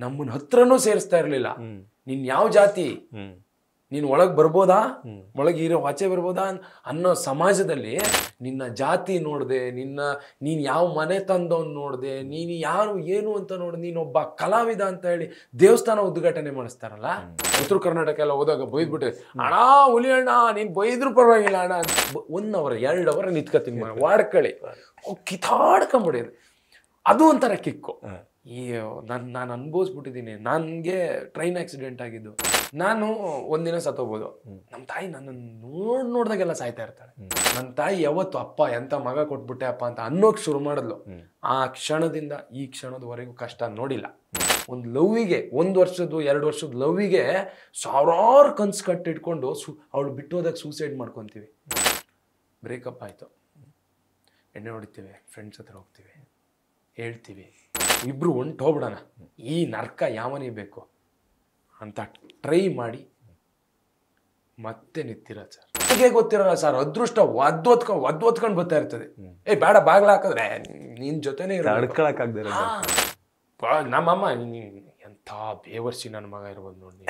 ನಮ್ಮನ್ನ ಹತ್ರನೂ ಸೇರಿಸ್ತಾ ಇರಲಿಲ್ಲ. ನಿನ್ನ ನೀನ್ ಯಾವ ಜಾತಿ? ನೀನ್ ಒಳಗೆ ಬರ್ಬೋದಾ. ಒಳಗೆ ಇರೋ ಆಚೆ ಬರ್ಬೋದಾ ಅನ್ನೋ ಸಮಾಜದಲ್ಲಿ ನಿನ್ನ ಜಾತಿ ನೋಡ್ದೆ ನಿನ್ನ ನೀನ್ ಯಾವ ಮನೆ ತಂದವನ್ ನೋಡ್ದೆ ನೀನು ಯಾರು ಏನು ಅಂತ ನೋಡಿ ನೀನೊಬ್ಬ ಕಲಾವಿದ ಅಂತ ಹೇಳಿ ದೇವಸ್ಥಾನ ಉದ್ಘಾಟನೆ ಮಾಡಿಸ್ತಾರಲ್ಲ? ಉತ್ತರ ಕರ್ನಾಟಕ ಎಲ್ಲ ಹೋದಾಗ ಬೈದ್ಬಿಟ್ಟೆ ಅಣ್ಣ ಹುಲಿ ಅಣ್ಣ ನೀನ್ ಬೈದ್ರು ಪರವಾಗಿಲ್ಲ ಅಣ್ಣ ಒನ್ ಅವರ್ ಎರಡು ಅವರ್ ನಿಂತ್ಕೊತೀನಿ ವಾಡ್ಕಳಿ. ಕಿತಾಡ್ಕೊಂಬಿಡಿದೆ ಅದು ಒಂಥರ ಕಿಕ್ಕು. ಈ ನಾನು ನಾನು ಅನುಭವಿಸ್ಬಿಟ್ಟಿದ್ದೀನಿ ನನಗೆ ಟ್ರೈನ್ ಆಕ್ಸಿಡೆಂಟ್ ಆಗಿದ್ದು. ನಾನು ಒಂದಿನ ಸತ್ತೋಗ್ಬೋದು. ನಮ್ಮ ತಾಯಿ ನನ್ನನ್ನು ನೋಡಿ ನೋಡಿದಾಗೆಲ್ಲ ಸಾಯ್ತಾ ಇರ್ತಾಳೆ. ನನ್ನ ತಾಯಿ ಯಾವತ್ತು ಅಪ್ಪ ಎಂತ ಮಗ ಕೊಟ್ಬಿಟ್ಟೆ ಅಪ್ಪ ಅಂತ ಅನ್ನೋಕ್ಕೆ ಶುರು ಮಾಡಿದ್ಲು. ಆ ಕ್ಷಣದಿಂದ ಈ ಕ್ಷಣದವರೆಗೂ ಕಷ್ಟ ನೋಡಿಲ್ಲ. ಒಂದು ಲವ್ವಿಗೆ ಒಂದು ವರ್ಷದ್ದು ಎರಡು ವರ್ಷದ ಲವ್ವಿಗೆ ಸಾವಿರಾರು ಕನ್ಸು ಕಟ್ಟಿಟ್ಕೊಂಡು ಸು ಅವಳು ಬಿಟ್ಟು ಹೋದಾಗ ಸೂಸೈಡ್ ಮಾಡ್ಕೊತೀವಿ. ಬ್ರೇಕಪ್ ಆಯಿತು. ಎಣ್ಣೆ ಹೊಡಿತೀವಿ ಫ್ರೆಂಡ್ಸ್ ಹತ್ರ ಹೋಗ್ತೀವಿ. ಹೇಳ್ತೀವಿ. ಇಬ್ರು ಹೊಂಟು ಹೋಗ್ಬಿಡೋಣ. ಈ ನರ್ಕ ಯಾವನೇ ಬೇಕು ಅಂತ ಟ್ರೈ ಮಾಡಿ ಮತ್ತೆ ನಿಂತಿರ ಸರ್ ನನಗೆ ಗೊತ್ತಿರಲ್ಲ ಸರ್ ಅದೃಷ್ಟ ಒದ್ದೊತ್ಕೊಂಡು ಒದ್ದೊತ್ಕೊಂಡು ಬರ್ತಾ ಇರ್ತದೆ. ಏ ಬೇಡ ಬಾಗ್ಲ ಹಾಕಿದ್ರೆ ನಿನ್ ಜೊತೆನೇ. ಬಾ- ನಮ್ಮಮ್ಮ ಎಂಥ ಬೇವರ್ಸಿ ನನ್ನ ಮಗ ಇರ್ಬೋದು ನೋಡಿ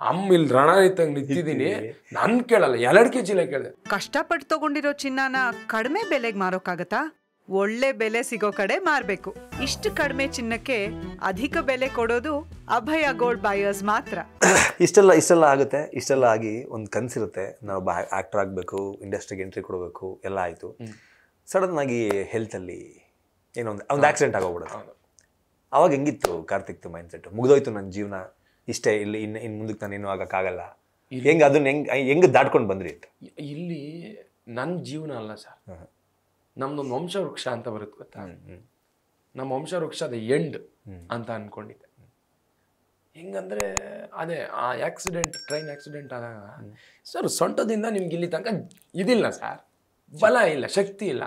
ಅಮ್ಮ ಇಲ್ಲಿ ರಣ ಇತ್ತಂಗೆ ನಿಂತಿದ್ದೀನಿ. ನಾನು ಕೇಳಲ್ಲ ಎರಡು ಕೆ ಜಿಲ್ಲ ಕೇಳಿದೆ. ಕಷ್ಟಪಟ್ಟು ತಗೊಂಡಿರೋ ಚಿನ್ನನ ಕಡಿಮೆ ಬೆಲೆಗೆ ಮಾರೋಕ್ಕಾಗತ್ತಾ? ಒಳ್ಳೆ ಬೆಲೆ ಸಿಗೋ ಕಡೆ ಮಾರ್ಬೇಕು. ಇಷ್ಟು ಕಡಿಮೆ ಚಿನ್ನಕ್ಕೆ ಅಧಿಕ ಬೆಲೆ ಕೊಡೋದು ಅಭಯ ಗೋಲ್ಡ್ ಬಾಯರ್ಸ್ ಮಾತ್ರ. ಇಷ್ಟೆಲ್ಲ ಇಷ್ಟೆಲ್ಲ ಆಗುತ್ತೆ. ಇಷ್ಟೆಲ್ಲ ಆಗಿ ಒಂದು ಕನಸಿರುತ್ತೆ. ನಾವು ಬಾ ಆ್ಯಕ್ಟರ್ ಆಗಬೇಕು ಇಂಡಸ್ಟ್ರಿಗೆ ಎಂಟ್ರಿ ಕೊಡಬೇಕು ಎಲ್ಲ ಆಯಿತು. ಸಡನ್ ಆಗಿ ಹೆಲ್ತಲ್ಲಿ ಏನೋ ಒಂದು ಒಂದು ಆಕ್ಸಿಡೆಂಟ್ ಆಗೋಗ್ಬಿಡುತ್ತೆ. ಅವಾಗ ಹೆಂಗಿತ್ತು ಕಾರ್ತಿಕ್ ಮೈಂಡ್ ಸೆಟ್ ಮುಗ್ದೋಯ್ತು ನನ್ನ ಜೀವನ? ಇಷ್ಟೇ ಇಲ್ಲಿ ಇನ್ನು ಇನ್ನು ಮುಂದಕ್ಕೆ ನಾನು ಏನು ಆಗೋಕ್ಕಾಗಲ್ಲ? ಹೆಂಗೆ ಅದನ್ನ ಹೆಂಗೆ ಹೆಂಗೆ ದಾಟ್ಕೊಂಡು ಬಂದ್ರಿ? ಅಂತ ಇಲ್ಲಿ ನನ್ನ ಜೀವನ ಅಲ್ಲ ಸರ್. ಹ್ಮ್. ವಂಶ ವಂಶವೃಕ್ಷ ಅಂತ ಬರುತ್ತೆ ಗೊತ್ತಾ? ನಮ್ಮ ವಂಶವೃಕ್ಷದ ಎಂಡ್ ಅಂತ ಅನ್ಕೊಂಡಿದ್ದೆ. ಹೆಂಗಂದ್ರೆ ಅದೇ ಆ ಆಕ್ಸಿಡೆಂಟ್ ಟ್ರೈನ್ ಆಕ್ಸಿಡೆಂಟ್ ಆದಾಗ ಸರ್ ಸೊಂಟದಿಂದ ನಿಮ್ಗೆ ಇಲ್ಲಿ ತನಕ ಇದಿಲ್ಲ ಸರ್. ಬಲ ಇಲ್ಲ ಶಕ್ತಿ ಇಲ್ಲ.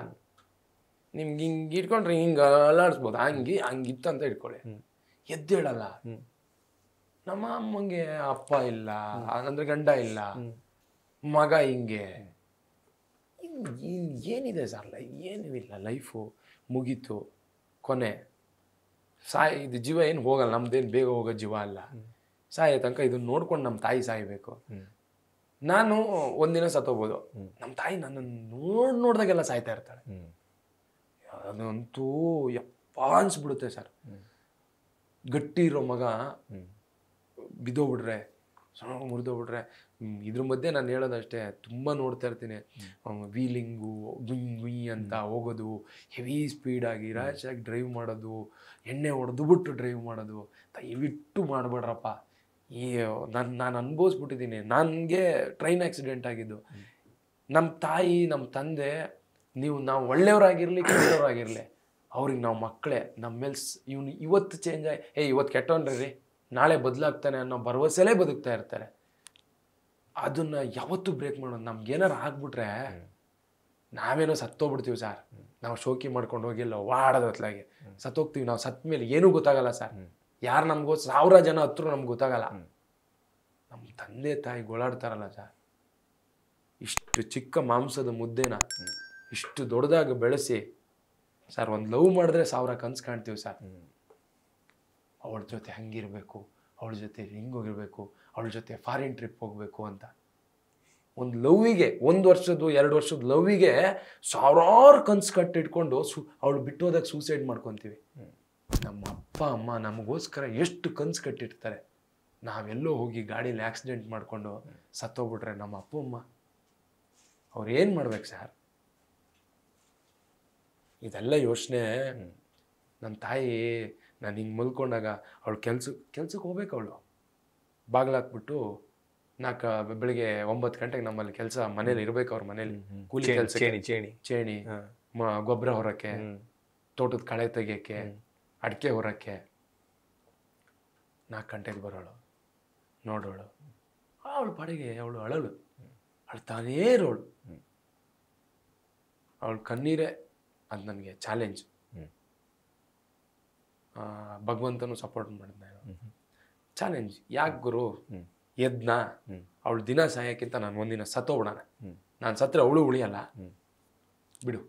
ನಿಮ್ಗೆ ಹಿಂಗೆ ಇಟ್ಕೊಂಡ್ರೆ ಹಿಂಗೆ ಅಲ್ಲಾಡಿಸ್ಬೋದು. ಹಂಗೆ ಹಂಗಿತ್ತು ಅಂತ ಇಟ್ಕೊಳ್ಳಿ ಎದ್ದೇಳಲ್ಲ ನಮ್ಮ ಅಮ್ಮಂಗೆ ಅಪ್ಪ ಇಲ್ಲ ಅಂದ್ರೆ ಗಂಡ ಇಲ್ಲ. ಮಗ ಹಿಂಗೆ. ಇನ್ ಏನಿದೆ ಸರ್ ಲೈ ಏನೂ ಇಲ್ಲ ಲೈಫು ಮುಗೀತು ಕೊನೆ. ಸಾಯ್ ಇದು ಜೀವ ಏನು ಹೋಗಲ್ಲ ನಮ್ದೇನು ಬೇಗ ಹೋಗೋ ಜೀವ ಅಲ್ಲ. ಸಾಯೋ ತನಕ ಇದನ್ನು ನೋಡ್ಕೊಂಡು ನಮ್ಮ ತಾಯಿ ಸಾಯಬೇಕು. ನಾನು ಒಂದಿನ ಸತ್ತೋಗ್ಬೋದು. ನಮ್ಮ ತಾಯಿ ನನ್ನನ್ನು ನೋಡಿ ನೋಡಿದಾಗೆಲ್ಲ ಸಾಯ್ತಾ ಇರ್ತಾಳೆ. ಅದಂತೂ ಯಪ್ಪ ಅನ್ಸ್ಬಿಡುತ್ತೆ ಸರ್. ಗಟ್ಟಿ ಇರೋ ಮಗ ಬಿದ್ದೋಗ್ಬಿಟ್ರೆ ಸಣ್ಣ ಮುರಿದೋಗ್ಬಿಟ್ರೆ ಇದ್ರ ಮಧ್ಯೆ ನಾನು ಹೇಳೋದಷ್ಟೇ ತುಂಬ ನೋಡ್ತಾ ಇರ್ತೀನಿ. ವೀಲಿಂಗು ಗುಯ್ ಗುಯ್ ಅಂತ ಹೋಗೋದು ಹೆವಿ ಸ್ಪೀಡಾಗಿ ರ್ಯಾಶಾಗಿ ಡ್ರೈವ್ ಮಾಡೋದು ಎಣ್ಣೆ ಹೊಡೆದು ಬಿಟ್ಟು ಡ್ರೈವ್ ಮಾಡೋದು ದಯವಿಟ್ಟು ಮಾಡಬೇಡ್ರಪ್ಪ. ಈ ನಾನು ನಾನು ಅನುಭವಿಸ್ಬಿಟ್ಟಿದ್ದೀನಿ. ನನಗೆ ಟ್ರೈನ್ ಆಕ್ಸಿಡೆಂಟ್ ಆಗಿದ್ದು. ನಮ್ಮ ತಾಯಿ ನಮ್ಮ ತಂದೆ ನೀವು ನಾವು ಒಳ್ಳೆಯವರಾಗಿರಲಿ ಕೆಟ್ಟವರಾಗಿರಲಿ ಅವ್ರಿಗೆ ನಾವು ಮಕ್ಕಳೇ ನಮ್ಮ ಮೇಲೆ ಇವನು ಇವತ್ತು ಚೇಂಜ್ ಆಗಿ ಏ ಇವತ್ತು ಕೆಟ್ಟವನ್ರಿ ರೀ ನಾಳೆ ಬದಲಾಗ್ತಾನೆ ಅನ್ನೋ ಭರವಸೆಲೇ ಬದುಕ್ತಾ ಇರ್ತಾರೆ. ಅದನ್ನ ಯಾವತ್ತೂ ಬ್ರೇಕ್ ಮಾಡೋದು ನಮ್ಗೇನಾರು ಆಗ್ಬಿಟ್ರೆ ನಾವೇನೋ ಸತ್ತೋಗ್ಬಿಡ್ತೀವಿ ಸರ್ ನಾವು ಶೋಕಿ ಮಾಡ್ಕೊಂಡು ಹೋಗಿಲ್ಲ ವಾಡದ ಹೊತ್ಲಾಗೆ. ಸತ್ತೋಗ್ತೀವಿ ನಾವು ಸತ್ತ ಮೇಲೆ ಏನೂ ಗೊತ್ತಾಗಲ್ಲ ಸರ್ ಯಾರು ನಮ್ಗೋ ಸಾವಿರ ಜನ ಹತ್ರ ನಮ್ಗೆ ಗೊತ್ತಾಗಲ್ಲ. ನಮ್ಮ ತಂದೆ ತಾಯಿ ಗೋಳಾಡ್ತಾರಲ್ಲ ಸರ್ ಇಷ್ಟು ಚಿಕ್ಕ ಮಾಂಸದ ಮುದ್ದೆನ ಇಷ್ಟು ದೊಡ್ಡದಾಗಿ ಬೆಳೆಸಿ ಸರ್ ಒಂದು ಲವ್ ಮಾಡಿದ್ರೆ ಸಾವಿರ ಕನ್ಸು ಕಾಣ್ತೀವಿ ಸರ್ ಅವಳ ಜೊತೆ ಹಂಗಿರಬೇಕು ಅವಳ ಜೊತೆ ಹಿಂಗೋಗಿರ್ಬೇಕು ಅವಳ ಜೊತೆ ಫಾರಿನ್ ಟ್ರಿಪ್ ಹೋಗಬೇಕು ಅಂತ. ಒಂದು ಲವ್ವಿಗೆ ಒಂದು ವರ್ಷದ್ದು ಎರಡು ವರ್ಷದ ಲವ್ವಿಗೆ ಸಾವಿರಾರು ಕನ್ಸು ಕಟ್ಟಿಟ್ಕೊಂಡು ಸು ಅವಳು ಬಿಟ್ಟು ಹೋದಾಗ ಸೂಸೈಡ್ ಮಾಡ್ಕೊತೀವಿ. ನಮ್ಮ ಅಪ್ಪ ಅಮ್ಮ ನಮಗೋಸ್ಕರ ಎಷ್ಟು ಕನ್ಸು ಕಟ್ಟಿರ್ತಾರೆ. ನಾವೆಲ್ಲೋ ಹೋಗಿ ಗಾಡೀಲಿ ಆಕ್ಸಿಡೆಂಟ್ ಮಾಡಿಕೊಂಡು ಸತ್ತೋಗ್ಬಿಟ್ರೆ ನಮ್ಮ ಅಪ್ಪ ಅಮ್ಮ ಅವ್ರು ಏನು ಮಾಡ್ಬೇಕು ಸರ್ ಇದೆಲ್ಲ ಯೋಚನೆ ನನ್ನ ತಾಯಿ ನಾನು ಹಿಂಗೆ ಮಲ್ಕೊಂಡಾಗ ಅವಳು ಕೆಲ್ಸ ಕೆಲ್ಸಕ್ಕೆ ಹೋಗ್ಬೇಕು ಅವಳು. ಬಾಗ್ಲಾಕ್ಬಿಟ್ಟು ನಾಲ್ಕು ಬೆಳಿಗ್ಗೆ ಒಂಬತ್ತು ಗಂಟೆಗೆ ನಮ್ಮಲ್ಲಿ ಕೆಲಸ ಮನೇಲಿ ಇರಬೇಕು ಅವ್ರ ಮನೇಲಿ. ಕೂಲಿ ಕೆಲಸ ಚೇಣಿ ಚೇಣಿ. ಗೊಬ್ಬರ ಹೊರಕ್ಕೆ ತೋಟದ ಕಳೆ ತೆಗಿಯೋಕ್ಕೆ ಅಡಿಕೆ ಹೊರಕ್ಕೆ. ನಾಲ್ಕು ಗಂಟೆಗೆ ಬರೋಳು ನೋಡೋಳು. ಅವಳು ಪಾಡಿಗೆ ಅವಳು ಅಳಳು ಅಳ್ತಾನೇ ಇರೋಳು. ಅವಳು ಕಣ್ಣೀರೇ ಅದು ನನಗೆ ಚಾಲೆಂಜ್ ಭಗವಂತನು ಸಪೋರ್ಟ್ ಮಾಡಿದ್ನ. ಚಾಲೆಂಜ್ ಯಾಕೆ ಗುರು? ಎದ್ನಾ ಅವಳು ದಿನ ಸಾಯಕ್ಕಿಂತ ನಾನು ಒಂದಿನ ಸತ್ತೋಗ್ಬಿಡೋಣ ನಾನು ಸತ್ರೆ ಅವಳು ಉಳಿಯಲ್ಲ. ಬಿಡು.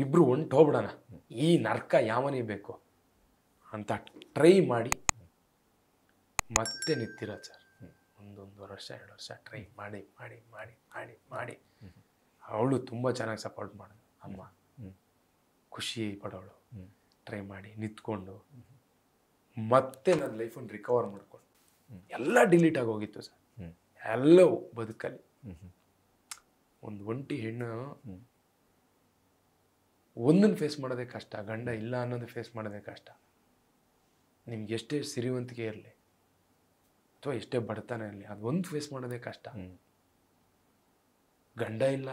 ಇಬ್ರು ಒಂಟು ಹೋಗ್ಬಿಡೋಣ ಈ ನರ್ಕ ಯಾವನೇ ಬೇಕು? ಅಂತ ಟ್ರೈ ಮಾಡಿ. ಮತ್ತೆ ನಿಂತಿರ ಸರ್ ಒಂದೊಂದು ವರ್ಷ ಎರಡು ವರ್ಷ ಟ್ರೈ ಮಾಡಿ ಮಾಡಿ ಮಾಡಿ ಮಾಡಿ ಮಾಡಿ. ಅವಳು ತುಂಬ ಚೆನ್ನಾಗಿ ಸಪೋರ್ಟ್ ಮಾಡೋದು. ಅಮ್ಮ. ಖುಷಿ ಪಡೋಳು. ಟ್ರೈ ಮಾಡಿ ನಿಂತ್ಕೊಂಡು. ಮತ್ತೆ ನನ್ನ ಲೈಫನ್ನು ರಿಕವರ್ ಮಾಡ್ಕೊಂಡು. ಎಲ್ಲ ಡಿಲೀಟ್ ಆಗೋಗಿತ್ತು ಸರ್. ಎಲ್ಲವೂ ಬದುಕಲ್ಲಿ. ಒಂದು ಒಂಟಿ ಹೆಣ್ಣು ಒಂದನ್ನು ಫೇಸ್ ಮಾಡೋದೇ ಕಷ್ಟ ಗಂಡ ಇಲ್ಲ ಅನ್ನೋದು ಫೇಸ್ ಮಾಡೋದೇ ಕಷ್ಟ. ನಿಮ್ಗೆ ಎಷ್ಟೇ ಸಿರಿವಂತಿಕೆ ಇರಲಿ ಅಥವಾ ಎಷ್ಟೇ ಬಡತನ ಇರಲಿ ಅದು ಒಂದು ಫೇಸ್ ಮಾಡೋದೇ ಕಷ್ಟ. ಗಂಡ ಇಲ್ಲ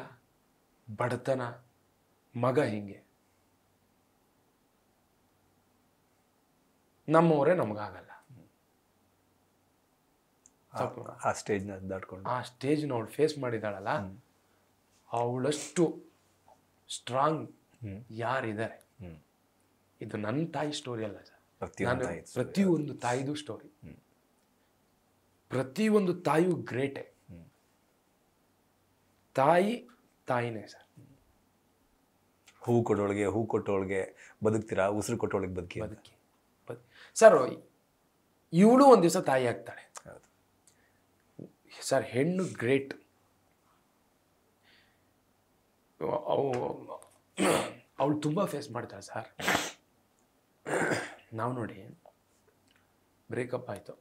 ಬಡತನ ಮಗ ಹಿಂಗೆ. ನಮ್ಮವರೇ ನಮಗಾಗಲ್ಲ. ಆ ಸ್ಟೇಜ್ನ ದಾಟ್ಕೊಂಡು. ಆ ಸ್ಟೇಜ್ನ ಅವಳು ಫೇಸ್ ಮಾಡಿದಾಳಲ್ಲ ಅವಳಷ್ಟು ಸ್ಟ್ರಾಂಗ್ ಯಾರಿದ್ದಾರೆ. ಇದು ನನ್ನ ತಾಯಿ ಸ್ಟೋರಿ ಅಲ್ಲ ಸರ್. ಪ್ರತಿಯೊಂದು ತಾಯಿದು ಸ್ಟೋರಿ. ಪ್ರತಿಯೊಂದು ತಾಯಿಯು ಗ್ರೇಟೆ. ತಾಯಿ ತಾಯಿನೇ ಸರ್. ಹೂ ಕೊಟ್ಟೋಳಿಗೆ ಹೂ ಕೊಟ್ಟೋಳಿಗೆ ಬದುಕ್ತೀರಾ ಉಸಿರು ಕೊಟ್ಟೋಳಿಗೆ ಬದುಕಿ. ಬದುಕಿ. ಬದ್ ಸರ್ ಇವಳು ಒಂದು ದಿವಸ ತಾಯಿ ಆಗ್ತಾಳೆ. ಸರ್ ಹೆಣ್ಣು ಗ್ರೇಟ್. ಅವಳು ತುಂಬ ಫೇಸ್ ಮಾಡ್ತಾಳೆ ಸರ್. ನಾವು ನೋಡಿ ಬ್ರೇಕಪ್ ಆಯಿತು.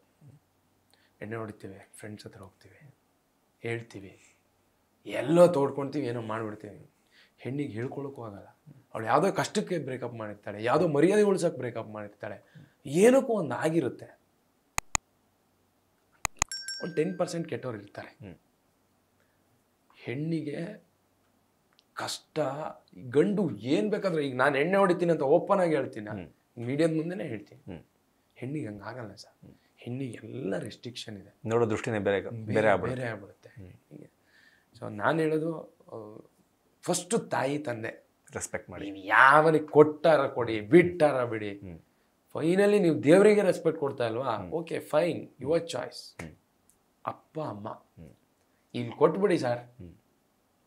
ಎಣ್ಣೆ ಹೊಡಿತೀವಿ ಫ್ರೆಂಡ್ಸ್ ಹತ್ರ ಹೋಗ್ತೀವಿ ಹೇಳ್ತೀವಿ ಎಲ್ಲೋ ತೋಡ್ಕೊಳ್ತೀವಿ ಏನೋ ಮಾಡಿಬಿಡ್ತೀವಿ. ಹೆಣ್ಣಿಗೆ ಹೇಳ್ಕೊಳ್ಳೋಕ್ಕೂ ಆಗಲ್ಲ. ಅವಳು ಯಾವುದೋ ಕಷ್ಟಕ್ಕೆ ಬ್ರೇಕಪ್ ಮಾಡಿರ್ತಾಳೆ ಯಾವುದೋ ಮರ್ಯಾದೆ ಉಳ್ಸೋಕೆ ಬ್ರೇಕಪ್ ಮಾಡಿರ್ತಾಳೆ ಏನಕ್ಕೂ ಒಂದು ಆಗಿರುತ್ತೆ. ಒಂದು ಟೆನ್ ಪರ್ಸೆಂಟ್ ಕೆಟ್ಟವ್ರು ಇರ್ತಾರೆ. ಹೆಣ್ಣಿಗೆ ಕಷ್ಟ ಗಂಡು ಏನು ಬೇಕಾದ್ರೆ ಈಗ ನಾನು ಎಣ್ಣೆ ಹೊಡಿತೀನಿ ಅಂತ ಓಪನ್ ಆಗಿ ಹೇಳ್ತೀನಿ? ಮೀಡಿಯಾದ ಮುಂದೆನೇ ಹೇಳ್ತೀನಿ. ಹೆಣ್ಣಿಗೆ ಹಂಗೆ ಆಗಲ್ಲ ಸರ್. ಹೆಣ್ಣಿಗೆ ಎಲ್ಲ ರೆಸ್ಟ್ರಿಕ್ಷನ್ ಇದೆ. ನೋಡೋ ದೃಷ್ಟಿನೇ ಬೇರೆ ಬೇರೆ ಆಗ್ಬಿಡುತ್ತೆ. ಬೇರೆ ಆಗ್ಬಿಡುತ್ತೆ. ಸೊ ನಾನು ಹೇಳೋದು ಫಸ್ಟು ತಾಯಿ ತಂದೆ. ರೆಸ್ಪೆಕ್ಟ್ ಮಾಡಿ. ನೀವು ಯಾವನಿಗೆ ಕೊಟ್ಟಾರ ಕೊಡಿ ಬಿಟ್ಟಾರ ಬಿಡಿ. ಫೈನಲಿ ನೀವು ದೇವರಿಗೆ ರೆಸ್ಪೆಕ್ಟ್ ಕೊಡ್ತಾ ಇಲ್ವಾ? ಓಕೆ ಫೈನ್ ಯುವರ್ ಚಾಯ್ಸ್ ಅಪ್ಪ ಅಮ್ಮ. ಇಲ್ಲಿ ಕೊಟ್ಬಿಡಿ ಸರ್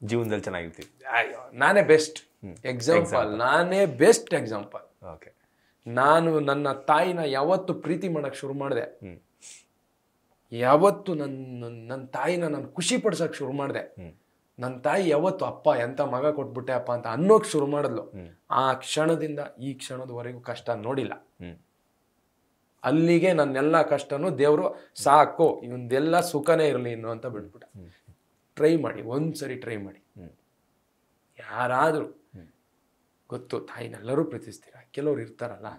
ಜೀವನದಲ್ಲಿ ಚೆನ್ನಾಗಿರ್ತೀವಿ. ನಾನೇ ಬೆಸ್ಟ್ ಎಕ್ಸಾಂಪಲ್ ನಾನೇ ಬೆಸ್ಟ್ ಎಕ್ಸಾಂಪಲ್ ಓಕೆ ನಾನು ನನ್ನ ತಾಯಿನ ಯಾವತ್ತು ಪ್ರೀತಿ ಮಾಡಕ್ ಶುರು ಮಾಡಿದೆ? ಯಾವತ್ತು ನನ್ನ ನನ್ನ ತಾಯಿನ ನಾನು ಖುಷಿ ಪಡ್ಸಕ್ ಶುರು ಮಾಡಿದೆ? ನನ್ನ ತಾಯಿ ಯಾವತ್ತು ಅಪ್ಪ ಎಂಥ ಮಗ ಕೊಟ್ಬಿಟ್ಟೆ ಅಪ್ಪ ಅಂತ ಅನ್ನೋಕೆ ಶುರು ಮಾಡಿದ್ಲು. ಆ ಕ್ಷಣದಿಂದ ಈ ಕ್ಷಣದವರೆಗೂ ಕಷ್ಟ ನೋಡಿಲ್ಲ. ಅಲ್ಲಿಗೆ ನನ್ನೆಲ್ಲ ಕಷ್ಟನೂ ದೇವರು ಸಾಕು ಇವಂದೆಲ್ಲ ಸುಖನೇ ಇರಲಿ ಇನ್ನು ಅಂತ ಬಿಟ್ಬಿಟ್ಟ. ಟ್ರೈ ಮಾಡಿ ಒಂದ್ಸರಿ ಟ್ರೈ ಮಾಡಿ. ಯಾರಾದರೂ ಗೊತ್ತು ತಾಯಿನೆಲ್ಲರೂ ಪ್ರೀತಿಸ್ತೀರ. ಕೆಲವ್ರು ಇರ್ತಾರಲ್ಲ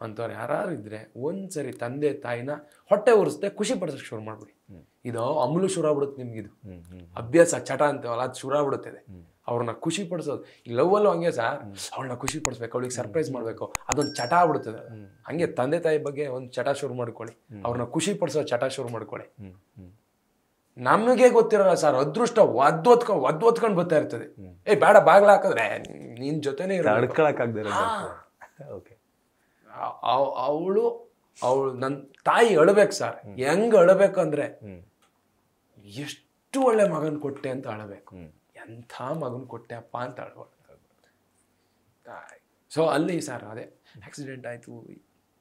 ಅಂಥವ್ರು ಯಾರಾದ್ರೂ ಇದ್ರೆ ಒಂದ್ಸರಿ ತಂದೆ ತಾಯಿನ ಹೊಟ್ಟೆ ಉರಿಸ್ದೆ ಖುಷಿ ಪಡಿಸೋಕೆ ಶುರು ಮಾಡ್ಬಿಡಿ. ಇದು ಅಮಲು ಶುರು ಆಗ್ಬಿಡುತ್ತೆ ನಿಮ್ಗಿದು. ಅಭ್ಯಾಸ ಚಟ ಅಂತೇವಲ್ಲ ಅದು ಶುರು ಆಗ್ಬಿಡುತ್ತದೆ ಅವ್ರನ್ನ ಖುಷಿ ಪಡಿಸೋದು. ಈ ಲವ್ವಲ್ಲೂ ಹಂಗೆ ಸರ್. ಅವಳನ್ನ ಖುಷಿ ಪಡಿಸ್ಬೇಕು ಅವಳಿಗೆ ಸರ್ಪ್ರೈಸ್ ಮಾಡಬೇಕು. ಅದೊಂದು ಚಟ ಆಗ್ಬಿಡ್ತದೆ. ಹಂಗೆ ತಂದೆ ತಾಯಿ ಬಗ್ಗೆ ಒಂದು ಚಟ ಶುರು ಮಾಡ್ಕೊಳ್ಳಿ. ಅವ್ರನ್ನ ಖುಷಿ ಪಡಿಸೋ ಚಟ ಶುರು ಮಾಡ್ಕೊಳ್ಳಿ. ನಮಗೆ ಗೊತ್ತಿರಲ್ಲ ಸರ್ ಅದೃಷ್ಟ ಒದ್ದು ಒತ್ಕೊಂಡು ಒದ್ದು ಒತ್ಕೊಂಡು ಬರ್ತಾ ಇರ್ತದೆ. ಏ ಬೇಡ ಬಾಗ್ಲ ಹಾಕಿದ್ರೆ ನಿನ್ ಜೊತೆನೇ ಓಕೆ ಅವಳು ಅವಳು ನನ್ನ ತಾಯಿ ಅಳ್ಬೇಕು ಸರ್. ಹೆಂಗ್ ಅಳಬೇಕು ಅಂದ್ರೆ ಎಷ್ಟು ಒಳ್ಳೆ ಮಗನ ಕೊಟ್ಟೆ ಅಂತ ಅಳಬೇಕು. ಎಂಥ ಮಗನ ಕೊಟ್ಟೆ ಅಪ್ಪ ಅಂತ ಅಳಬಾರ್ದು ಸೊ ಅಲ್ಲಿ ಸರ್ ಅದೇ ಆಕ್ಸಿಡೆಂಟ್ ಆಯಿತು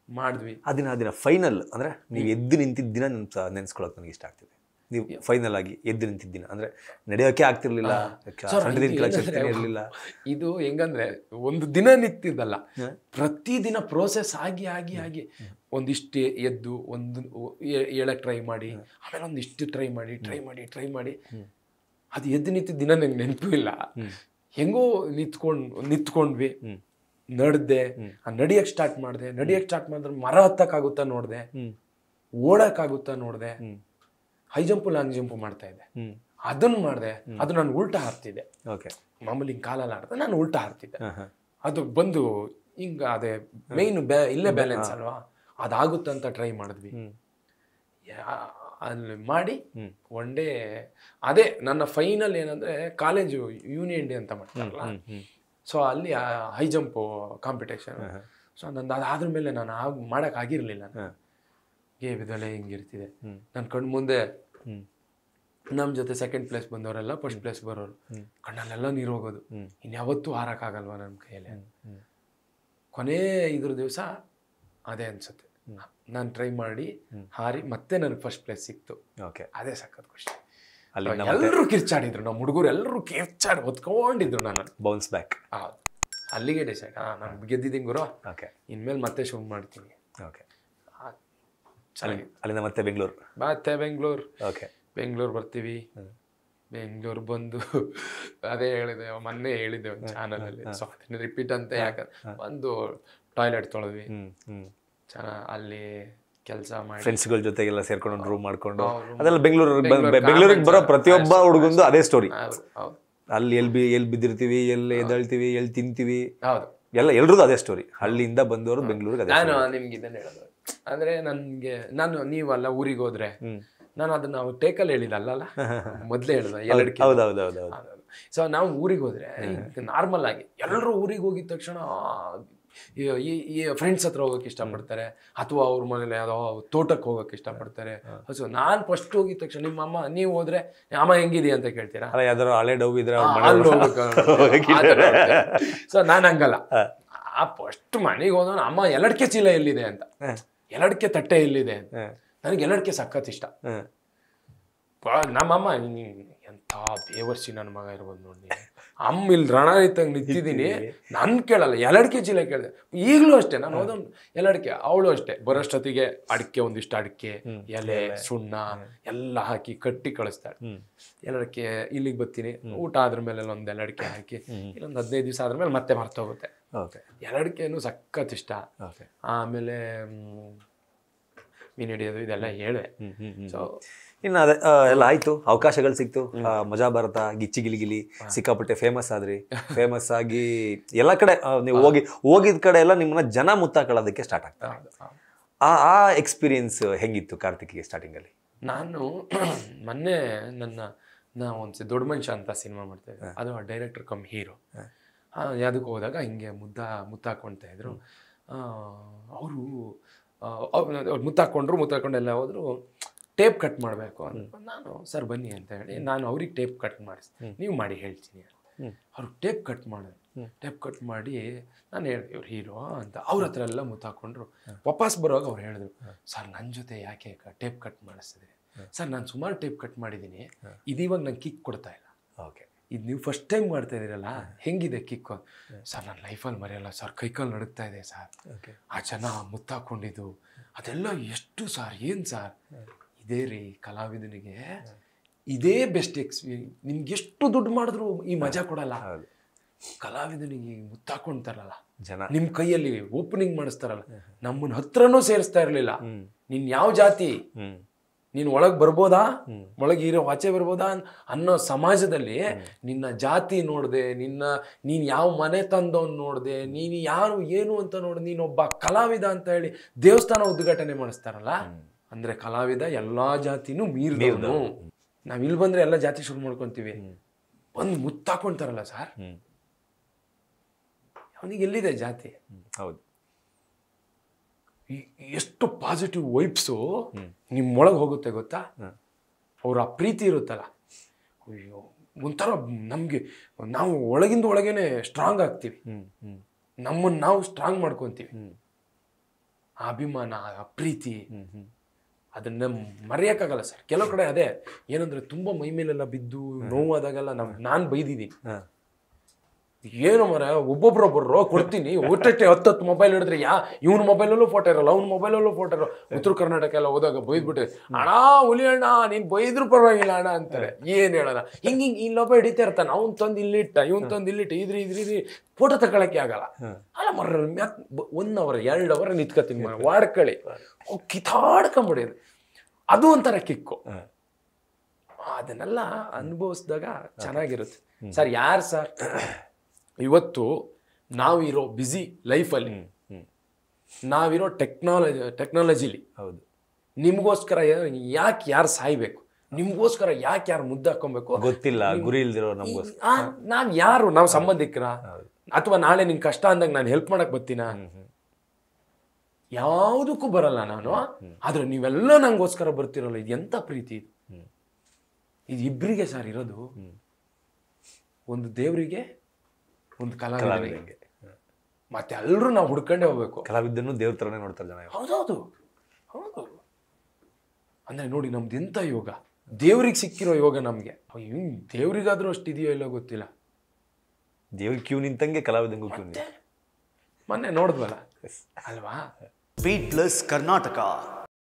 ಮಾಡಿದ್ವಿ. ಅದಿನ ದಿನ ಫೈನಲ್ ಅಂದರೆ ನೀವು ಎದ್ದು ನಿಂತಿದ್ದ ದಿನ ನೆನ್ಸ ನೆನ್ಸ್ಕೊಳಕ್ ನನಗೆ ಇಷ್ಟ ಆಗ್ತಿದೆ. ನೀವು ಫೈನಲ್ ಆಗಿ ಎದ್ದು ನಿಂತಿದ್ದೀನಿ. ಅಂದ್ರೆ ನಡೆಯೋಕೆ ಆಗ್ತಿರ್ಲಿಲ್ಲ ಇರಲಿಲ್ಲ. ಇದು ಹೆಂಗಂದ್ರೆ ಒಂದು ದಿನ ನಿಂತಿದ್ದಲ್ಲ ಪ್ರತಿದಿನ ಪ್ರೋಸೆಸ್ ಆಗಿ ಆಗಿ ಆಗಿ ಒಂದಿಷ್ಟು ಎದ್ದು ಒಂದು ಹೇಳಕ್ ಟ್ರೈ ಮಾಡಿ ಆಮೇಲೆ ಒಂದಿಷ್ಟು ಟ್ರೈ ಮಾಡಿ ಟ್ರೈ ಮಾಡಿ ಟ್ರೈ ಮಾಡಿ. ಅದು ಎದ್ದು ನಿಂತಿದ್ದ ದಿನ ನಂಗೆ ನೆನಪು ಇಲ್ಲ. ಹೆಂಗೋ ನಿಂತ್ಕೊಂಡ್ ನಿಂತ್ಕೊಂಡ್ವಿ ನಡ್ದೆ ಆ ನಡಿಯಕ್ ಸ್ಟಾರ್ಟ್ ಮಾಡಿದೆ. ನಡಿಯಕ್ಕೆ ಸ್ಟಾರ್ಟ್ ಮಾಡಿದ್ರೆ ಮರ ಹತ್ತಕ್ಕಾಗುತ್ತಾ ನೋಡಿದೆ ಓಡಕ್ಕಾಗುತ್ತಾ ನೋಡಿದೆ. ಹೈ ಜಂಪು ಲಾಂಗ್ ಜಂಪ್ ಮಾಡ್ತಾ ಇದ್ದೆ. ಅದನ್ನ ಮಾಡಿದೆ ಅದು ನಾನು ಉಲ್ಟಾ ಹಾರ್ತಿದ್ದೆ. ಓಕೆ. ಮಾಮೂಲಿ ಹಿಂಗ್ ಕಾಲಲ್ಲಿ ಆಡ್ತ ನಾನು ಉಲ್ಟಾ ಹಾರ್ತಿದ್ದೆ. ಅದು ಬಂದು ಹಿಂಗ ಅದೇ ಮೈನ್ ಇಲ್ಲೇ ಬ್ಯಾಲೆನ್ಸ್ ಅಲ್ವಾ? ಅದಾಗುತ್ತಂತ ಟ್ರೈ ಮಾಡಿದ್ವಿ. ಅಲ್ಲಿ ಮಾಡಿ ಒನ್ ಡೇ ಅದೇ ನನ್ನ ಫೈನಲ್ ಏನಂದ್ರೆ ಕಾಲೇಜು ಯೂನಿಯನ್ ಡೇ ಅಂತ ಮಾಡ್ತಾರಲ್ಲ? ಸೊ ಅಲ್ಲಿ ಹೈ ಜಂಪ್ ಕಾಂಪಿಟೇಷನ್ ಸೊ ನಂದು ಅದಾದ್ರ ಮೇಲೆ ನಾನು ಆಗ ಮಾಡಕ್ ಏ ವಿದಳೆ ಹಿಂಗಿರ್ತಿದೆ. ನನ್ನ ಕಣ್ಣು ಮುಂದೆ ನಮ್ಮ ಜೊತೆ ಸೆಕೆಂಡ್ ಪ್ಲೇಸ್ ಬಂದವರೆಲ್ಲ ಫಸ್ಟ್ ಪ್ಲೇಸ್ ಬರೋರು. ಕಣ್ಣಲ್ಲೆಲ್ಲ ನೀರು ಹೋಗೋದು. ಇನ್ಯಾವತ್ತೂ ಹಾರಕ್ಕಾಗಲ್ವಾ ನನ್ನ ಕೈಯಲ್ಲಿ ಕೊನೆ ಇದ್ರ ದಿವಸ ಅದೇ ಅನ್ಸುತ್ತೆ. ನಾನು ಟ್ರೈ ಮಾಡಿ ಹಾರಿ ಮತ್ತೆ ನನಗೆ ಫಸ್ಟ್ ಪ್ಲೇಸ್ ಸಿಕ್ತು. ಓಕೆ. ಅದೇ ಸಖತ್ ಖುಷಿ ಅಲ್ಲಿ ಎಲ್ಲರೂ ಕಿರ್ಚಾಡಿದ್ರು ನಮ್ಮ ಹುಡುಗರು ಎಲ್ಲರೂ ಕಿರ್ಚಾಡಿ ಹೊತ್ಕೊಂಡಿದ್ರು ನಾನು ಬೌನ್ಸ್ ಬ್ಯಾಕ್ ಅಲ್ಲಿಗೆ ಡಿಸೈಡ್ ಹಾಂ ನಾನು ಗೆದ್ದಿದ್ದೀನಿ ಗುರು. ಓಕೆ. ಇನ್ಮೇಲೆ ಮತ್ತೆ ಶುರು ಮಾಡ್ತೀನಿ. ಓಕೆ. ಅಲ್ಲಿಂದ ಮತ್ತೆ ಬೆಂಗಳೂರು. ಮತ್ತೆ ಬೆಂಗಳೂರು. ಓಕೆ. ಬೆಂಗಳೂರು ಬರ್ತೀವಿ. ಬೆಂಗಳೂರು ಬಂದು ಅದೇ ಹೇಳಿದೆ ಮೊನ್ನೆ ಹೇಳಿದ್ದೆ ಒಂದು ಚಾನಲಲ್ಲಿ ಸೊ ಅದನ್ನ ರಿಪೀಟ್ ಅಂತ ಯಾಕಂದ್ರೆ ಬಂದು ಟಾಯ್ಲೆಟ್ ತೊಳೆದ್ವಿ. ಹ್ಮ್. ಹ್ಮ್. ಚೆನ್ನಾಗಿ ಅಲ್ಲಿ ಕೆಲಸ ಮಾಡಿ. ಫ್ರೆಂಡ್ಸ್ಗಳ ಜೊತೆಗೆಲ್ಲ ಸೇರ್ಕೊಂಡು ರೂಮ್ ಮಾಡ್ಕೊಂಡು. ಅದೆಲ್ಲ ಬೆಂಗಳೂರು ಬೆಂಗಳೂರು ಬೆಂಗಳೂರಿಗೆ ಬರೋ ಪ್ರತಿಯೊಬ್ಬ ಹುಡುಗಂದು ಅದೇ ಸ್ಟೋರಿ ಅಲ್ಲಿ ಎಲ್ಲಿ ಬಿ ಎಲ್ಲಿ ಬಿದ್ದಿರ್ತೀವಿ ಎಲ್ಲಿ ಎದಳ್ತೀವಿ ಎಲ್ಲಿ ತಿಂತೀವಿ. ಹೌದು. ಎಲ್ಲ ಎಲ್ರದ್ದು ಅದೇ ಸ್ಟೋರಿ ಹಳ್ಳಿಯಿಂದ ಬಂದವರು ಬೆಂಗಳೂರಿಗೆ ಅದೇ ನಾನು ನಿಮ್ಗೆ ಇದನ್ನ ಹೇಳೋದು. ಅಂದ್ರೆ ನನ್ಗೆ ನಾನು ನೀವಲ್ಲ ಊರಿಗೆ ಹೋದ್ರೆ ನಾನು ಅದನ್ನ ಟೇಕಲ್ಲಿ ಹೇಳಿಲ್ಲ ಅಲ್ಲಲ್ಲ ಮೊದಲೇ ಹೇಳಿದ ಸೊ ನಾವು ಊರಿಗೆ ಹೋದ್ರೆ ನಾರ್ಮಲ್ ಆಗಿ ಎಲ್ಲರೂ ಊರಿಗೆ ಹೋಗಿದ ತಕ್ಷಣ ಈ- ಫ್ರೆಂಡ್ಸ್ ಹತ್ರ ಹೋಗಕ್ಕೆ ಇಷ್ಟಪಡ್ತಾರೆ. ಅಥವಾ ಅವ್ರ ಮನೇಲಿ ಯಾವುದೋ ತೋಟಕ್ಕೆ ಹೋಗಕ್ಕೆ ಇಷ್ಟಪಡ್ತಾರೆ. ಸೊ ನಾನು ಫಸ್ಟ್ ಹೋಗಿದ ತಕ್ಷಣ ನಿಮ್ಮ ಅಮ್ಮ ನೀವು ಹೋದ್ರೆ ಅಮ್ಮ ಹೆಂಗಿದೆಯಾ ಅಂತ ಕೇಳ್ತೀರಾ? ಯಾವ್ದಾರು ಹಳೆ ಡವ್ ಇದ್ರೆ ಸೊ ನಾನು ಹಂಗಲ್ಲ. ಆ ಫಸ್ಟ್ ಮನೆಗೆ ಹೋದವನು ಅಮ್ಮ ಎಲ್ಲಡ್ಕೆ ಚೀಲ ಎಲ್ಲಿದೆ? ಅಂತ. ಎಲ್ಲಡ್ಕೆ ತಟ್ಟೆ ಹ. ನನಗೆ ಎಲ್ಲಡಕ್ಕೆ ಸಖತ್ ಇಷ್ಟ. ನಮ್ಮಮ್ಮ ಎಂಥ ಬೇವರ್ಸಿ ನನ್ನ ಮಗ ಇರ್ಬೋದು ನೋಡಿ ಅಮ್ಮ ಇಲ್ಲಿ ರಣ ಇತ್ತಂಗೆ ನಿಂತಿದ್ದೀನಿ. ನನ್ ಕೇಳಲ್ಲ ಎಲ್ಲಡಿಕೆ ಚೀಲ ಕೇಳಿದೆ. ಈಗಲೂ ಅಷ್ಟೇ ನಾನು ಹೋದವ್ ಎಲ್ಲಡ್ಕೆ ಅವಳು ಅಷ್ಟೇ. ಬರೋಷ್ಟೊತ್ತಿಗೆ ಅಡಿಕೆ ಒಂದಿಷ್ಟು ಅಡಿಕೆ ಎಲೆ ಸುಣ್ಣ ಎಲ್ಲ ಹಾಕಿ ಕಟ್ಟಿ ಕಳಿಸ್ತಾಳೆ. ಎಲ್ಲಡಕ್ಕೆ ಇಲ್ಲಿಗೆ ಬರ್ತೀನಿ. ಊಟ ಆದ್ರ ಮೇಲೆ ಒಂದು ಎಲ್ಲಡಿಕೆ ಹಾಕಿ ಇಲ್ಲೊಂದು ಹದಿನೈದು ದಿವಸ ಆದ್ಮೇಲೆ ಮತ್ತೆ ಮರ್ತೋಗುತ್ತೆ. ಓಕೆ ಎರಡಕ್ಕೇನು ಸಖತ್ ಇಷ್ಟ. ಓಕೆ ಆಮೇಲೆ ಮೀನು ಹಿಡಿಯೋದು ಇದೆಲ್ಲ ಹ್ಮ್ ಸೊ ಇನ್ನು ಅದೇ ಎಲ್ಲ ಆಯಿತು. ಅವಕಾಶಗಳು ಸಿಕ್ತು. ಮಜಾ ಭಾರತ ಗಿಚ್ಚಿ ಗಿಲಿಗಿಲಿ ಸಿಕ್ಕಾಪಟ್ಟೆ ಫೇಮಸ್ ಆದ್ರಿ. ಫೇಮಸ್ ಆಗಿ ಎಲ್ಲ ಕಡೆ ನೀವು ಹೋಗಿ ಹೋಗಿದ ಕಡೆ ಎಲ್ಲ ನಿಮ್ಮನ್ನ ಜನ ಮುತ್ತಾಕೊಳ್ಳೋದಕ್ಕೆ ಸ್ಟಾರ್ಟ್ ಹೌದು. ಆ ಆ ಎಕ್ಸ್ಪೀರಿಯನ್ಸ್ ಹೆಂಗಿತ್ತು ಕಾರ್ತಿಕ್ಗೆ ಸ್ಟಾರ್ಟಿಂಗಲ್ಲಿ ನಾನು ಮೊನ್ನೆ ನನ್ನ ನಾ ಒಂದು ದೊಡ್ಡ ಮನುಷ್ಯ ಅಂತ ಸಿನಿಮಾ ಮಾಡ್ತಾ ಇದ್ದೆ. ಅದು ಡೈರೆಕ್ಟರ್ ಕಮ್ ಹೀರೋ ಯಾವುದಕ್ಕೆ ಹೋದಾಗ ಹಿಂಗೆ ಮುದ್ದ ಮುತ್ತಾಕೊಳ್ತಾ ಇದ್ರು ಅವರು ಅವ್ರು ಮುತ್ತಾಕೊಂಡ್ರು ಮುತ್ತಾಕೊಂಡೆಲ್ಲ ಹೋದ್ರು ಟೇಪ್ ಕಟ್ ಮಾಡಬೇಕು ಅಂತ. ನಾನು ಸರ್ ಬನ್ನಿ ಅಂತ ಹೇಳಿ. ನಾನು ಅವ್ರಿಗೆ ಟೇಪ್ ಕಟ್ ಮಾಡಿಸ್ತೀನಿ ನೀವು ಮಾಡಿ ಹೇಳ್ತೀನಿ ಅವ್ರು ಟೇಪ್ ಕಟ್ ಮಾಡಿ ಟೇಪ್ ಕಟ್ ಮಾಡಿ ನಾನು ಹೇಳಿದೆ ಇವ್ರು ಹೀರೋ ಅಂತ. ಅವ್ರ ಹತ್ರ ಎಲ್ಲ ಮುತ್ತಾಕೊಂಡ್ರು ವಾಪಸ್ ಬರುವಾಗ ಅವ್ರು ಹೇಳಿದ್ರು ಸರ್ ನನ್ನ ಜೊತೆ ಯಾಕೆ ಟೇಪ್ ಕಟ್ ಮಾಡಿಸ್ತಿದ್ರಿ? ಸರ್ ನಾನು ಸುಮಾರು ಟೇಪ್ ಕಟ್ ಮಾಡಿದ್ದೀನಿ. ಇದೀವಾಗ ನಂಗೆ ಕಿಕ್ ಕೊಡ್ತಾ ಇಲ್ಲ. ಓಕೆ. ಇದು ನೀವು ಫಸ್ಟ್ ಟೈಮ್ ಮಾಡ್ತಾ ಇದ್ದೀರಲ್ಲ ಹೆಂಗಿದೆ ಕಿಕ್ಕು ಸರ್ ನನ್ನ ಲೈಫಲ್ಲಿ ಮರೆಯಲ್ಲ ಸರ್. ಕೈಕಾಲು ನಡುಗ್ತಾ ಇದೆ ಸರ್. ಆ ಜನ ಮುತ್ತಾಕೊಂಡಿದ್ದು. ಅದೆಲ್ಲ ಎಷ್ಟು ಸರ್? ಏನು ಸರ್? ಇದೇ ರೀ ಕಲಾವಿದನಿಗೆ. ಇದೇ ಬೆಸ್ಟ್ ಎಕ್ಸ್ಪೀರಿಯನ್ಸ್ ನಿಮ್ಗೆ ಎಷ್ಟು ದುಡ್ಡು ಮಾಡಿದ್ರು ಈ ಮಜಾ ಕೊಡಲ್ಲ. ಕಲಾವಿದನಿಗೆ ಮುತ್ತಾಕೊಂಡ್ತಾರಲ್ಲ ಜನ. ನಿಮ್ಮ ಕೈಯಲ್ಲಿ ಓಪನಿಂಗ್ ಮಾಡಿಸ್ತಾರಲ್ಲ. ನಮ್ಮನ್ನ ಹತ್ರನೂ ಸೇರಿಸ್ತಾ ಇರಲಿಲ್ಲ. ನಿನ್ ಯಾವ ಜಾತಿ? ನೀನು ಒಳಗೆ ಬರ್ಬೋದಾ? ಒಳಗೆ ಇರೋ ಆಚೆ ಬರ್ಬೋದಾ ಅನ್ನೋ ಸಮಾಜದಲ್ಲಿ ನಿನ್ನ ಜಾತಿ ನೋಡಿದೆ ನಿನ್ನ ನೀನು ಯಾವ ಮನೆ ತಂದವನು ನೋಡಿದೆ ನೀನು ಯಾರು ಏನು ಅಂತ ನೋಡಿ ನೀನೊಬ್ಬ ಕಲಾವಿದ ಅಂತ ಹೇಳಿ ದೇವಸ್ಥಾನ ಉದ್ಘಾಟನೆ ಮಾಡಿಸ್ತಾರಲ್ಲ? ಅಂದರೆ ಕಲಾವಿದ ಎಲ್ಲ ಜಾತಿನೂ ಮೀರಿದವನು. ನಾವು ಇಲ್ಲಿ ಬಂದರೆ ಎಲ್ಲ ಜಾತಿ ಶುರು ಮಾಡ್ಕೊತೀವಿ. ಬಂದು ಮುತ್ತಾಕೊಂತಾರಲ್ಲ ಸರ್? ಅವನಿಗೆ ಎಲ್ಲಿದೆ ಜಾತಿ. ಹೌದು. ಎಷ್ಟು ಪಾಸಿಟಿವ್ ವೈಬ್ಸು ನಿಮ್ಮೊಳಗೆ ಹೋಗುತ್ತೆ ಗೊತ್ತಾ? ಅವ್ರ ಆ ಪ್ರೀತಿ ಇರುತ್ತಲ್ಲ. ಅಯ್ಯೋ ಒಂಥರ ನಮಗೆ ನಾವು ಒಳಗಿಂದ ಒಳಗೇನೆ ಸ್ಟ್ರಾಂಗ್ ಆಗ್ತೀವಿ. ನಮ್ಮನ್ನು ನಾವು ಸ್ಟ್ರಾಂಗ್ ಮಾಡ್ಕೊತೀವಿ. ಆ ಅಭಿಮಾನ ಆ ಪ್ರೀತಿ ಅದನ್ನ ಮರೆಯೋಕ್ಕಾಗಲ್ಲ ಸರ್. ಕೆಲವು ಕಡೆ ಅದೇ ಏನಂದ್ರೆ ತುಂಬಾ ಮೈ ಮೇಲೆಲ್ಲ ಬಿದ್ದು ನೋವಾದಾಗೆಲ್ಲ ನಮ್ ನಾನು ಬೈದಿದ್ದೀನಿ. ಏನು ಮರ ಒಬ್ಬೊಬ್ರೊಬ್ಬರು ಕೊಡ್ತೀನಿ ಒಟ್ಟೆ ಹತ್ತತ್ತು ಮೊಬೈಲ್ ಹಿಡಿದ್ರೆ ಯಾ ಇವ್ನ ಮೊಬೈಲಲ್ಲೂ ಫೋಟೋ ಇರಲ್ಲ ಅವ್ನ ಮೊಬೈಲಲ್ಲೂ ಫೋಟೋ ಇರೋ ಉತ್ತರ ಕರ್ನಾಟಕ ಎಲ್ಲ ಹೋದಾಗ ಬೈದ್ಬಿಟ್ಟು ಅಣ್ಣ ಹುಲಿ ಅಣ್ಣ ನೀನು ಬೈದ್ರು ಪರವಾಗಿಲ್ಲ ಅಣ್ಣ ಅಂತಾರೆ. ಏನು ಹೇಳೋಣ? ಹಿಂಗೆ ಹಿಂಗೆ ಇಲ್ಲೊಬ್ಬ ಹಿಡಿತಾ ಇರ್ತಾನೆ ಅವ್ನು ತಂದು ಇಲ್ಲಿಟ್ಟ ಇವ್ನ್ ತಂದು ಇಲ್ಲಿಟ್ಟ ಇದ್ರಿ ಇದ್ರಿ ಇದ್ರಿ ಫೋಟೋ ತಗೊಳಕ್ಕೆ ಆಗಲ್ಲ. ಅಲ್ಲ ಮರ ಒನ್ ಅವರ್ ಎರಡು ಅವರ್ ನಿಂತ್ಕೊತೀನಿ ಮರ ವಾಡ್ಕಳಿ. ಕಿತಾಡ್ಕೊಂಬಿಡಿದ್ರು ಕಿತಾಡ್ಕೊಂಬಿಡಿದು ಅದು ಒಂಥರ ಕಿಕ್ಕು. ಅದನ್ನೆಲ್ಲ ಅನುಭವಿಸಿದಾಗ ಚೆನ್ನಾಗಿರುತ್ತೆ. ಸರ್ ಯಾರು ಸರ್? ಇವತ್ತು ನಾವಿರೋ ಬ್ಯುಸಿ ಲೈಫಲ್ಲಿ ನಾವಿರೋ ಟೆಕ್ನಾಲಜಿ ಟೆಕ್ನಾಲಜಿಲಿ ಹೌದು. ನಿಮಗೋಸ್ಕರ ಯಾಕೆ ಯಾರು ಸಾಯ್ಬೇಕು? ನಿಮಗೋಸ್ಕರ ಯಾಕೆ ಯಾರು ಮುದ್ದೆ ಹಾಕೊಬೇಕು ಗೊತ್ತಿಲ್ಲ ಗುರಿ ಇಲ್ದಿರೋ ನಮಗೋಸ್ಕರ. ನಾವು ಯಾರು ನಾವು ಸಂಬಂಧಿಕರ? ಅಥವಾ ನಾಳೆ ನಿನ್ ಕಷ್ಟ ಅಂದಾಗ ನಾನು ಹೆಲ್ಪ್ ಮಾಡಕ್ ಬರ್ತೀನ? ಯಾವುದಕ್ಕೂ ಬರಲ್ಲ ನಾನು. ಆದ್ರೆ ನೀವೆಲ್ಲ ನಂಗೋಸ್ಕರ ಬರ್ತಿರಲ್ಲ ಇದು ಎಂತ ಪ್ರೀತಿ ಇದು. ಇದು ಇಬ್ಬರಿಗೆ ಸರ್ ಇರೋದು. ಒಂದು ದೇವರಿಗೆ ಒಂದು ಕಲಾವಿದನಿಗೆ ಕಲಾವಿದನಿಗೆ ಮತ್ತೆ ಎಲ್ಲರೂ ನಾವು ಹುಡ್ಕೊಂಡೇ ಹೋಗ್ಬೇಕು. ಕಲಾವಿದ್ದನ್ನು ದೇವ್ರ ಥರನೇ ನೋಡ್ತಾರೆ ಜನ. ಹೌದೌದು. ಹೌದು. ಅಂದ್ರೆ ನೋಡಿ ನಮ್ದು ಎಂಥ ಯೋಗ. ದೇವ್ರಿಗೆ ಸಿಕ್ಕಿರೋ ಯೋಗ ನಮಗೆ. ದೇವ್ರಿಗಾದ್ರೂ ಅಷ್ಟು ಇದೆಯೋ ಇಲ್ಲೋ ಗೊತ್ತಿಲ್ಲ. ದೇವ್ರಿಗೆ ಕ್ಯೂ ನಿಂತಂಗೆ ಕಲಾವಿದಂಗೂ ಕ್ಯೂ ನಿಂತ ಮೊನ್ನೆ ನೋಡಿದ್ವಲ್ಲ? ಅಲ್ವಾ? Beet plus Karnataka